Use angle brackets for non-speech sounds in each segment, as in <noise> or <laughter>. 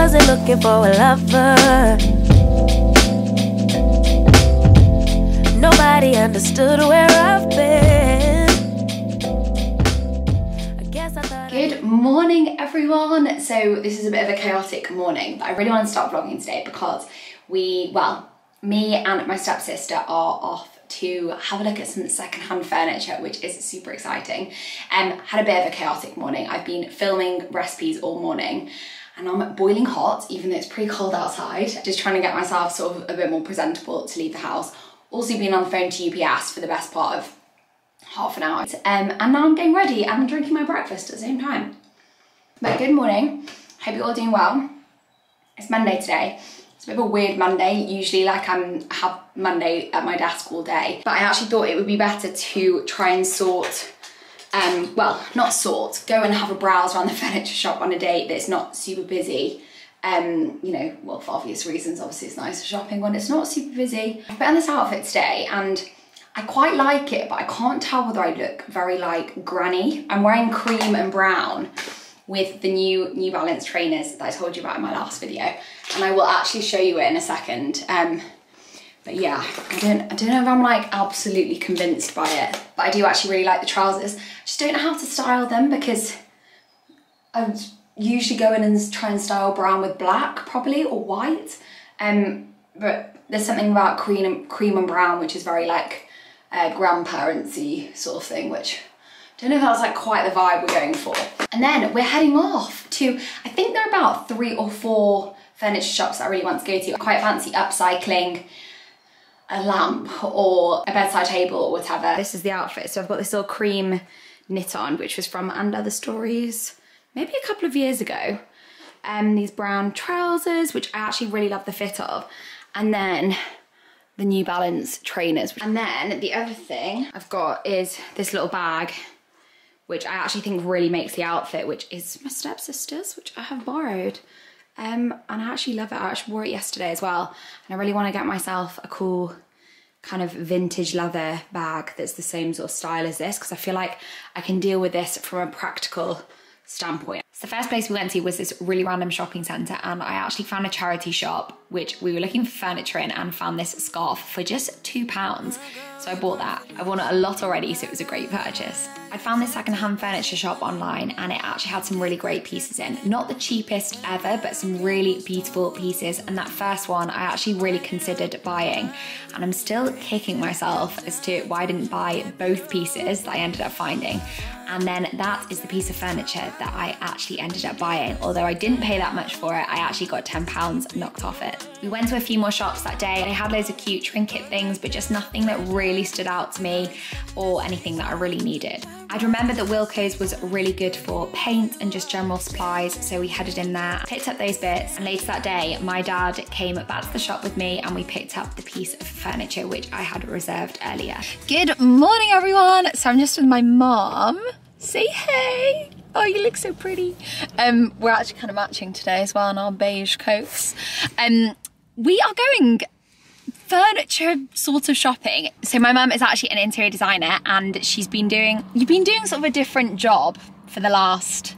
wasn't looking for a lover. Nobody understood where I've been. Good morning, everyone. So this is a bit of a chaotic morning, but I really want to start vlogging today because we, well, me and my stepsister are off to have a look at some secondhand furniture, which is super exciting. Um, had a bit of a chaotic morning. I've been filming recipes all morning and I'm boiling hot, even though it's pretty cold outside. Just trying to get myself sort of a bit more presentable to leave the house. Also been on the phone to UPS for the best part of half an hour. Um, and now I'm getting ready and I'm drinking my breakfast at the same time. But good morning. Hope you're all doing well. It's Monday today. It's a bit of a weird Monday. Usually like I'm have Monday at my desk all day. But I actually thought it would be better to try and sort um, well, not sort, go and have a browse around the <laughs> furniture shop on a date that's not super busy. Um, you know, well, for obvious reasons, obviously it's nicer shopping when it's not super busy. I put on this outfit today and I quite like it, but I can't tell whether I look very like granny. I'm wearing cream and brown with the new New Balance trainers that I told you about in my last video. And I will actually show you it in a second. Um, but yeah, I don't, I don't know if I'm like absolutely convinced by it, but I do actually really like the trousers. I just don't know how to style them because I usually go in and try and style brown with black probably or white. Um, but there's something about cream and, cream and brown which is very like uh, grandparentsy sort of thing, which I don't know if that's like quite the vibe we're going for. And then we're heading off to, I think there are about three or four furniture shops that I really want to go to. Quite fancy upcycling a lamp or a bedside table or whatever. This is the outfit. So I've got this little cream knit on, which was from And Other Stories, maybe a couple of years ago. Um, these brown trousers, which I actually really love the fit of. And then the New Balance trainers. And then the other thing I've got is this little bag, which I actually think really makes the outfit, which is my stepsister's, which I have borrowed. Um, and I actually love it. I actually wore it yesterday as well. And I really want to get myself a cool kind of vintage leather bag that's the same sort of style as this because I feel like I can deal with this from a practical standpoint. So the first place we went to was this really random shopping centre and I actually found a charity shop which we were looking for furniture in and found this scarf for just two pounds. So I bought that. I've worn it a lot already so it was a great purchase. I found this secondhand furniture shop online and it actually had some really great pieces in. Not the cheapest ever, but some really beautiful pieces. And that first one I actually really considered buying. And I'm still kicking myself as to why I didn't buy both pieces that I ended up finding. And then that is the piece of furniture that I actually ended up buying. Although I didn't pay that much for it, I actually got £10 knocked off it. We went to a few more shops that day. They had loads of cute trinket things, but just nothing that really stood out to me or anything that I really needed. I'd remembered that Wilko's was really good for paint and just general supplies, so we headed in there, picked up those bits, and later that day, my dad came back to the shop with me and we picked up the piece of furniture which I had reserved earlier. Good morning, everyone. So I'm just with my mom. Say hey. Oh, you look so pretty. Um, we're actually kind of matching today as well in our beige coats. Um, we are going furniture sort of shopping. So my mum is actually an interior designer and she's been doing, you've been doing sort of a different job for the last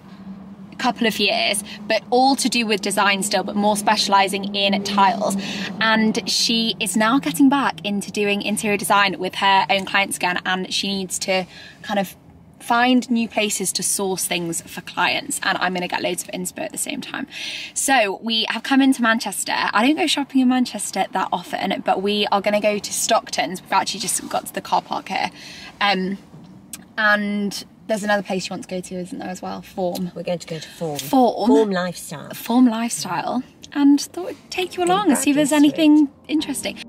couple of years, but all to do with design still, but more specializing in tiles. And she is now getting back into doing interior design with her own clients again, and she needs to kind of find new places to source things for clients and I'm going to get loads of inspo at the same time. So we have come into Manchester. I don't go shopping in Manchester that often, but we are going to go to Stockton's. We've actually just got to the car park here. Um, and there's another place you want to go to, isn't there, as well? Form. We're going to go to Form. Form. Form Lifestyle. Form Lifestyle. And thought we'd take you along and see if there's anything interesting.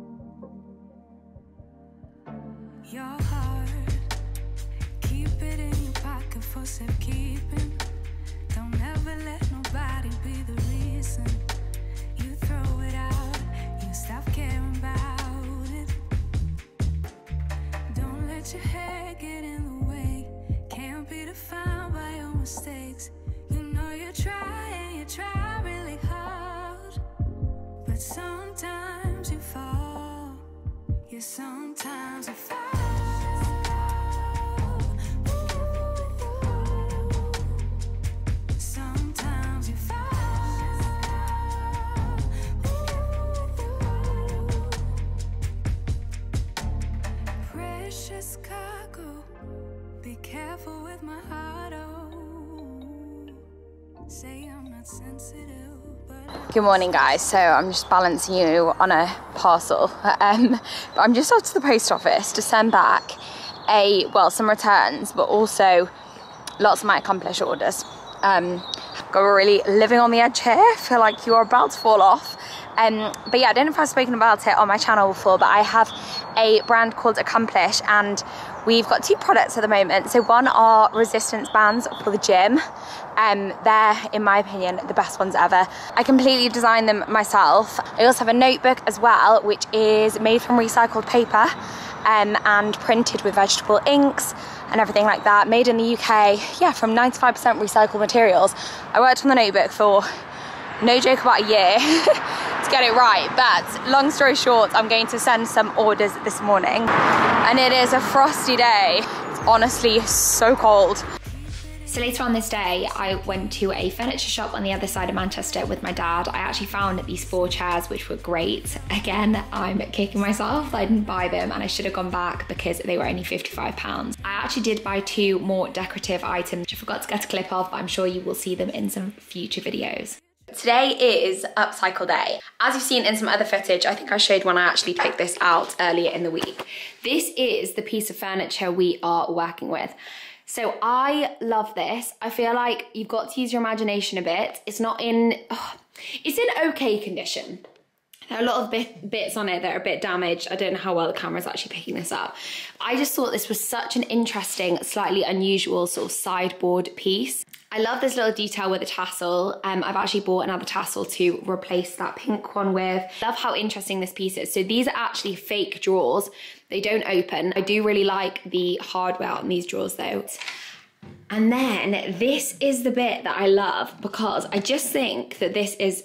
Good morning, guys. So I'm just balancing you on a parcel. <laughs> Um, I'm just off to the post office to send back a well, some returns, but also lots of my accomplished orders. Um, got really living on the edge here. Feel like you're about to fall off. Um, but yeah, I don't know if I've spoken about it on my channel before, but I have a brand called Accomplish, and we've got two products at the moment. So one are resistance bands for the gym. Um, they're, in my opinion, the best ones ever. I completely designed them myself. I also have a notebook as well, which is made from recycled paper um, and printed with vegetable inks and everything like that. Made in the UK, yeah, from 95% recycled materials. I worked on the notebook for no joke about a year <laughs> get it right but long story short i'm going to send some orders this morning and it is a frosty day it's honestly so cold so later on this day, I went to a furniture shop on the other side of Manchester with my dad. I actually found these four chairs, which were great. Again, I'm kicking myself. I didn't buy them and I should have gone back because they were only 55 pounds. I actually did buy two more decorative items, which I forgot to get a clip of, but I'm sure you will see them in some future videos. Today is upcycle day. As you've seen in some other footage, I think I showed when I actually picked this out earlier in the week. This is the piece of furniture we are working with. So I love this. I feel like you've got to use your imagination a bit. It's not in, oh, it's in okay condition. There are a lot of bit, bits on it that are a bit damaged. I don't know how well the camera's actually picking this up. I just thought this was such an interesting, slightly unusual sort of sideboard piece. I love this little detail with the tassel. Um, I've actually bought another tassel to replace that pink one with. Love how interesting this piece is. So these are actually fake drawers. They don't open. I do really like the hardware on these drawers though. And then this is the bit that I love because I just think that this is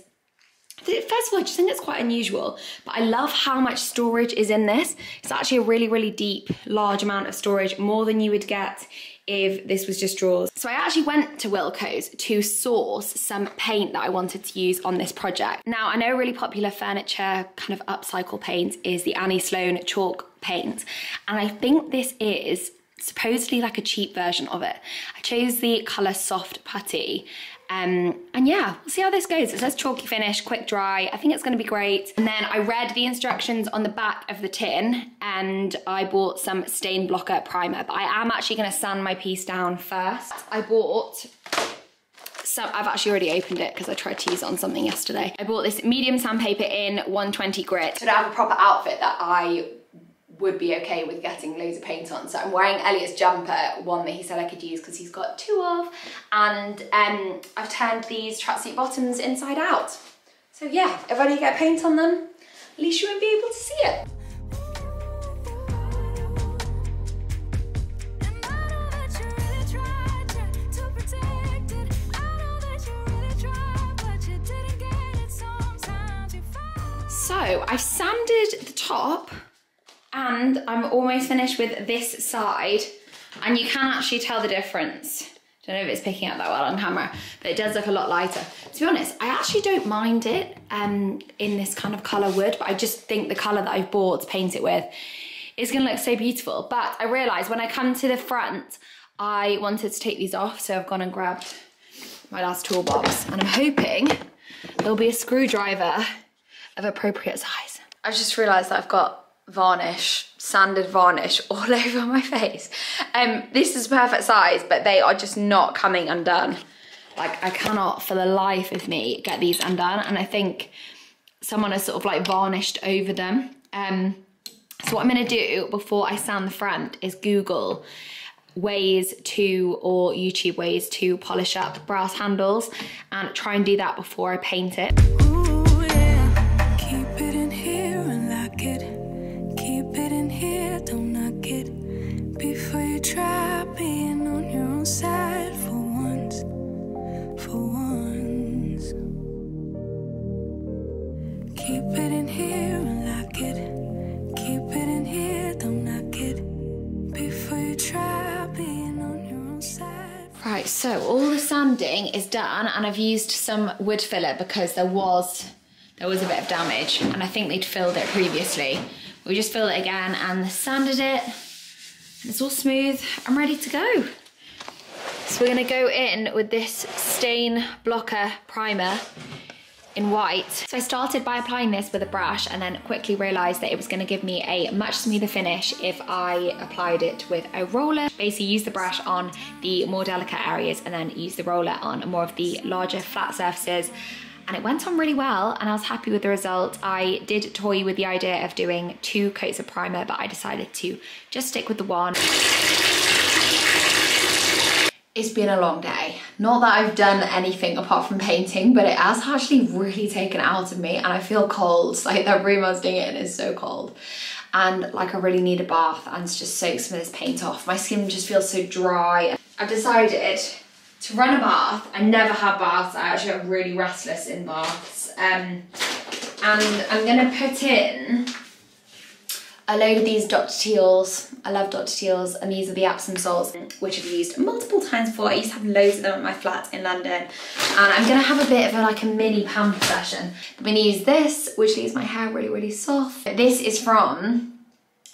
First of all, I just think it's quite unusual, but I love how much storage is in this. It's actually a really, really deep, large amount of storage, more than you would get if this was just drawers. So I actually went to Wilko's to source some paint that I wanted to use on this project. Now, I know really popular furniture kind of upcycle paint is the Annie Sloan chalk paint, and I think this is supposedly like a cheap version of it. I chose the colour Soft Putty um, and yeah, we'll see how this goes. It says chalky finish, quick dry. I think it's gonna be great. And then I read the instructions on the back of the tin and I bought some stain blocker primer, but I am actually gonna sand my piece down first. I bought some, I've actually already opened it because I tried to use it on something yesterday. I bought this medium sandpaper in 120 grit. So I have a proper outfit that I would be okay with getting loads of paint on. So I'm wearing Elliot's jumper, one that he said I could use because he's got two of. And um, I've turned these tracksuit bottoms inside out. So yeah, if I do get paint on them, at least you won't be able to see it. So I've sanded the top and I'm almost finished with this side and you can actually tell the difference. Don't know if it's picking up that well on camera, but it does look a lot lighter. To be honest, I actually don't mind it um, in this kind of colour wood, but I just think the colour that I've bought to paint it with is gonna look so beautiful. But I realised when I come to the front, I wanted to take these off, so I've gone and grabbed my last toolbox, and I'm hoping there'll be a screwdriver of appropriate size. I've just realised that I've got varnish, sanded varnish <laughs> all over my face. Um, this is perfect size, but they are just not coming undone. Like I cannot for the life of me get these undone. And I think someone has sort of like varnished over them. Um, so what I'm gonna do before I sand the front is Google ways to, or YouTube ways to polish up brass handles and try and do that before I paint it. Right, so all the sanding is done and I've used some wood filler because there was there was a bit of damage and I think they'd filled it previously. We just filled it again and sanded it it's all smooth. I'm ready to go. So we're gonna go in with this stain blocker primer in white. So I started by applying this with a brush and then quickly realized that it was gonna give me a much smoother finish if I applied it with a roller. Basically use the brush on the more delicate areas and then use the roller on more of the larger flat surfaces and it went on really well and I was happy with the result. I did toy with the idea of doing two coats of primer but I decided to just stick with the one. It's been a long day. Not that I've done anything apart from painting, but it has actually really taken out of me and I feel cold. <laughs> Like that room I was doing it in is so cold. And like I really need a bath and just soak some of this paint off. My skin just feels so dry. I've decided to run a bath. I never have baths. I actually am really restless in baths. Um, and I'm gonna put in a load of these Dr. Teals. I love Dr. Teals and these are the Epsom salts which I've used multiple times before. I used to have loads of them at my flat in London and I'm gonna have a bit of a, like a mini pamper session. I'm gonna use this which leaves my hair really really soft. This is from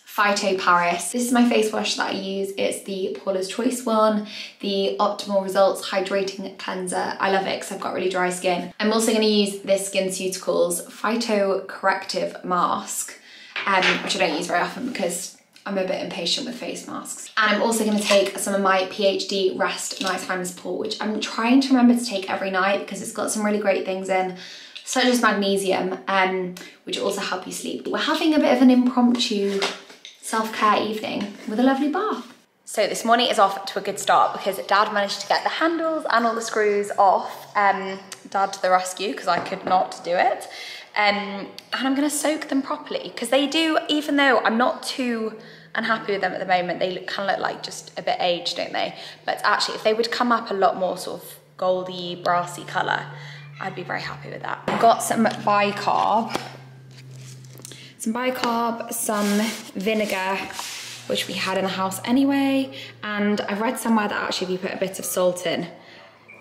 Phyto Paris. This is my face wash that I use. It's the Paula's Choice one, the Optimal Results Hydrating Cleanser. I love it because I've got really dry skin. I'm also gonna use this SkinCeuticals Phyto Corrective Mask um, which I don't use very often because I'm a bit impatient with face masks. And I'm also gonna take some of my PhD Rest Nighttime Support, which I'm trying to remember to take every night because it's got some really great things in, such as magnesium, um, which also help you sleep. We're having a bit of an impromptu self-care evening with a lovely bath. So this morning is off to a good start because Dad managed to get the handles and all the screws off. Um, Dad to the rescue because I could not do it. Um, and I'm gonna soak them properly because they do, even though I'm not too unhappy with them at the moment, they look, kind of look like just a bit aged, don't they? But actually, if they would come up a lot more sort of goldy, brassy colour, I'd be very happy with that. I've got some bicarb, some bicarb, some vinegar, which we had in the house anyway, and I've read somewhere that actually if you put a bit of salt in,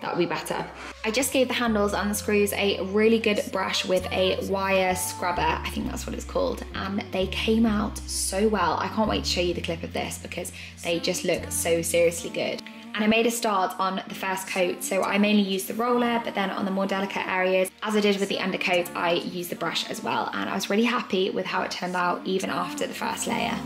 that would be better. I just gave the handles and the screws a really good brush with a wire scrubber, I think that's what it's called, and they came out so well. I can't wait to show you the clip of this because they just look so seriously good. And I made a start on the first coat, so I mainly used the roller, but then on the more delicate areas, as I did with the undercoat, I used the brush as well, and I was really happy with how it turned out even after the first layer.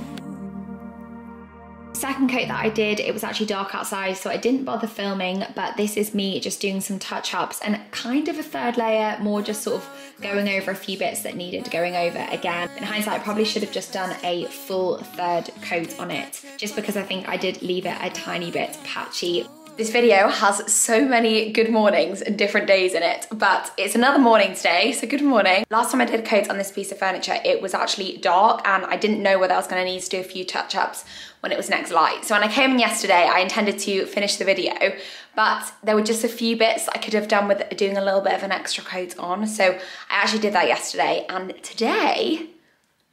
Second coat that I did, it was actually dark outside, so I didn't bother filming, but this is me just doing some touch-ups and kind of a third layer, more just sort of going over a few bits that needed going over again. In hindsight, I probably should have just done a full third coat on it, just because I think I did leave it a tiny bit patchy. This video has so many good mornings and different days in it, but it's another morning today, so good morning. Last time I did coats on this piece of furniture, it was actually dark and I didn't know whether I was gonna need to do a few touch-ups when it was next light. So when I came in yesterday, I intended to finish the video, but there were just a few bits I could have done with doing a little bit of an extra coat on. So I actually did that yesterday and today,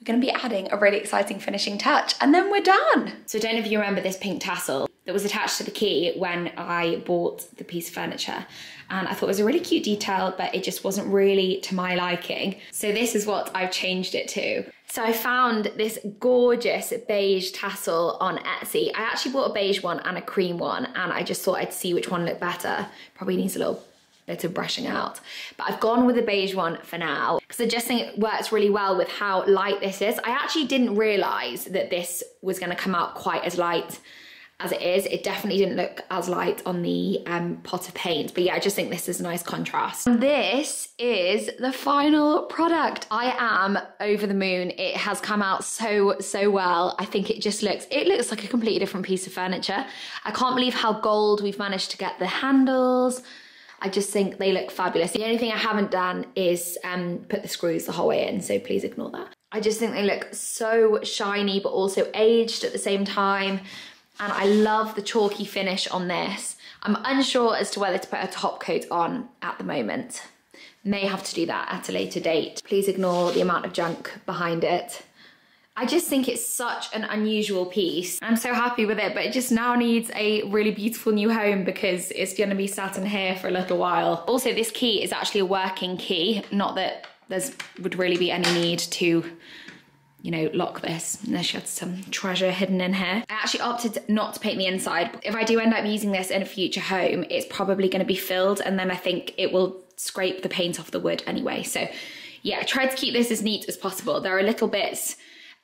we're gonna be adding a really exciting finishing touch and then we're done. So I don't know if you remember this pink tassel that was attached to the key when I bought the piece of furniture. And I thought it was a really cute detail, but it just wasn't really to my liking. So this is what I've changed it to. So I found this gorgeous beige tassel on Etsy. I actually bought a beige one and a cream one, and I just thought I'd see which one looked better. Probably needs a little bit of brushing out. But I've gone with the beige one for now because I just think it works really well with how light this is. I actually didn't realize that this was gonna come out quite as light as it is. It definitely didn't look as light on the um, pot of paint. But yeah, I just think this is a nice contrast. And this is the final product. I am over the moon. It has come out so, so well. I think it just looks, it looks like a completely different piece of furniture. I can't believe how gold we've managed to get the handles. I just think they look fabulous. The only thing I haven't done is um, put the screws the whole way in, so please ignore that. I just think they look so shiny, but also aged at the same time and I love the chalky finish on this. I'm unsure as to whether to put a top coat on at the moment. May have to do that at a later date. Please ignore the amount of junk behind it. I just think it's such an unusual piece. I'm so happy with it, but it just now needs a really beautiful new home because it's gonna be sat in here for a little while. Also, this key is actually a working key, not that there's would really be any need to you know, lock this. There she had some treasure hidden in here. I actually opted not to paint the inside. If I do end up using this in a future home, it's probably gonna be filled and then I think it will scrape the paint off the wood anyway. So yeah, I tried to keep this as neat as possible. There are little bits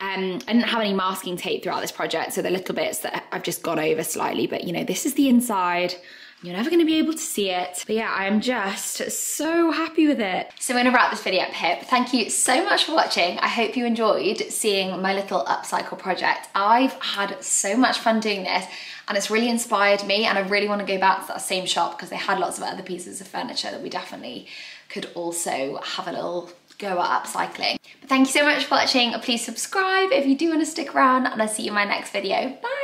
um, I didn't have any masking tape throughout this project, so the little bits that I've just gone over slightly, but you know, this is the inside. You're never gonna be able to see it. But yeah, I'm just so happy with it. So I'm gonna wrap this video up here. Thank you so much for watching. I hope you enjoyed seeing my little upcycle project. I've had so much fun doing this and it's really inspired me and I really wanna go back to that same shop because they had lots of other pieces of furniture that we definitely could also have a little go at upcycling. But thank you so much for watching. Please subscribe if you do want to stick around and I'll see you in my next video. Bye!